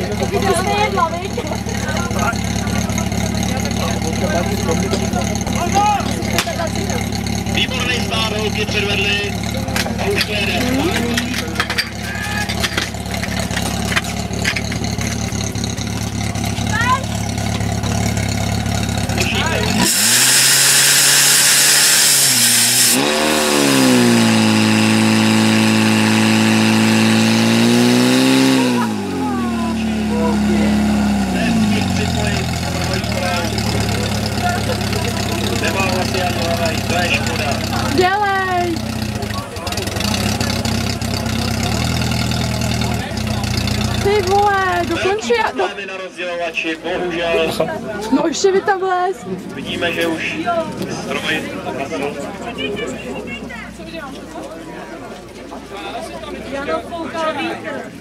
Ideálně jedla, viď? Výborný stát, holky předvedly. A už to jede. Ty vole, dokončí a... Do... Na rozdělovači, bohužel. No ještě by tam vlez. Vidíme, že už stroj hasl. Jano foukal vítr.